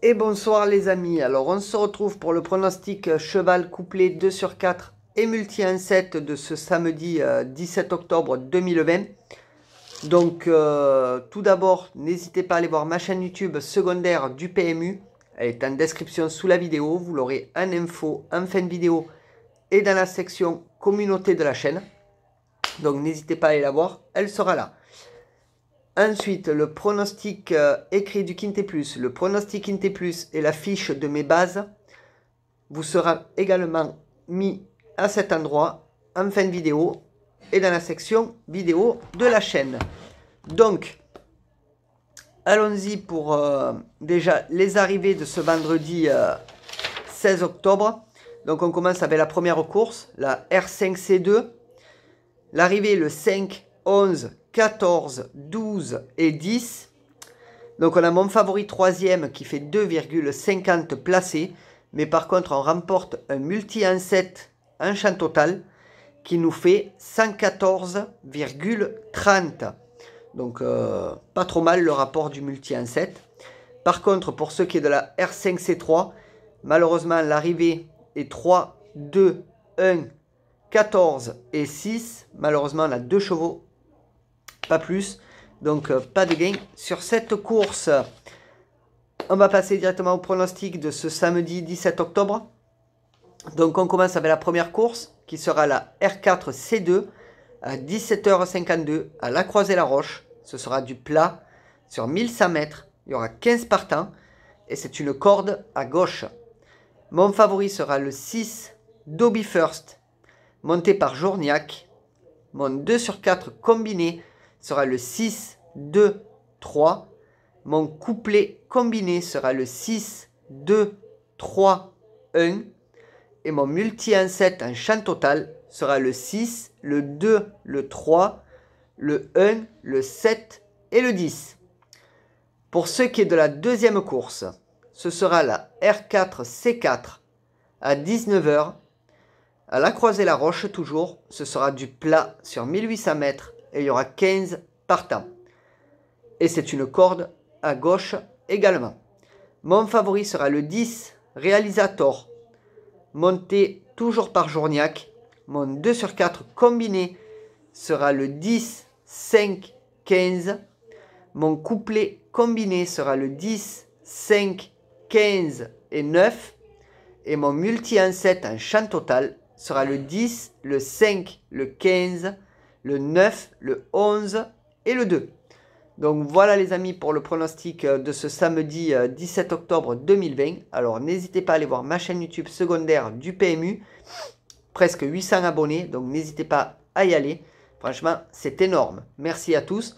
Et bonsoir les amis, alors on se retrouve pour le pronostic cheval couplé 2 sur 4 et multi 1 7 de ce samedi 17 euh, octobre 2020. Donc euh, tout d'abord, n'hésitez pas à aller voir ma chaîne YouTube secondaire du PMU. Elle est en description sous la vidéo, vous l'aurez en info, en fin de vidéo et dans la section communauté de la chaîne. Donc n'hésitez pas à aller la voir, elle sera là. Ensuite, le pronostic euh, écrit du Quintet Plus, le pronostic Quintet Plus et la fiche de mes bases vous sera également mis à cet endroit en fin de vidéo et dans la section vidéo de la chaîne. Donc, allons-y pour euh, déjà les arrivées de ce vendredi 16 euh, octobre. Donc on commence avec la première course, la R5C2. L'arrivée le 5, 11, 14, 12 et 10. Donc on a mon favori troisième qui fait 2,50 placés. Mais par contre on remporte un multi en 7 en champ total qui nous fait 114,30. Donc euh, pas trop mal le rapport du multi en 7. Par contre pour ce qui est de la R5C3, malheureusement l'arrivée est 3, 2, 1, 14 et 6. Malheureusement on a deux chevaux pas plus. Donc euh, pas de gain sur cette course. On va passer directement au pronostic de ce samedi 17 octobre. Donc on commence avec la première course qui sera la R4 C2 à 17h52 à la Croisée-la-Roche. Ce sera du plat sur 1100 mètres. Il y aura 15 partants et c'est une corde à gauche. Mon favori sera le 6 Dobby First monté par Journiac. Mon 2 sur 4 combiné sera le 6, 2, 3. Mon couplet combiné sera le 6, 2, 3, 1. Et mon multi en 7 en chant total sera le 6, le 2, le 3, le 1, le 7 et le 10. Pour ce qui est de la deuxième course, ce sera la R4 C4 à 19h. À la croisée la roche toujours, ce sera du plat sur 1800 mètres et il y aura 15 partants. Et c'est une corde à gauche également. Mon favori sera le 10 Réalisator, monté toujours par Journiac. Mon 2 sur 4 combiné sera le 10, 5, 15. Mon couplet combiné sera le 10, 5, 15 et 9. Et mon multi en 7 en champ total sera le 10, le 5, le 15 le 9, le 11 et le 2. Donc voilà les amis pour le pronostic euh, de ce samedi 17 euh, octobre 2020. Alors n'hésitez pas à aller voir ma chaîne YouTube secondaire du PMU. Presque 800 abonnés, donc n'hésitez pas à y aller. Franchement, c'est énorme. Merci à tous.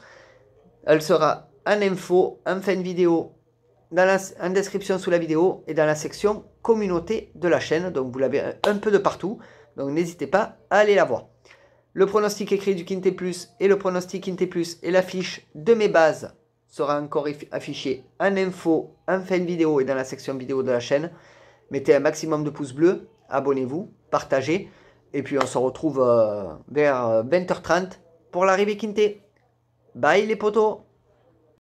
Elle sera en info, en fin de vidéo, dans la, en description sous la vidéo et dans la section communauté de la chaîne. Donc vous l'avez un peu de partout. Donc n'hésitez pas à aller la voir le pronostic écrit du Quintet Plus et le pronostic Quintet Plus et l'affiche de mes bases sera encore affiché en info, en fin de vidéo et dans la section vidéo de la chaîne. Mettez un maximum de pouces bleus, abonnez-vous, partagez. Et puis on se retrouve euh, vers 20h30 pour l'arrivée Quintet. Bye les potos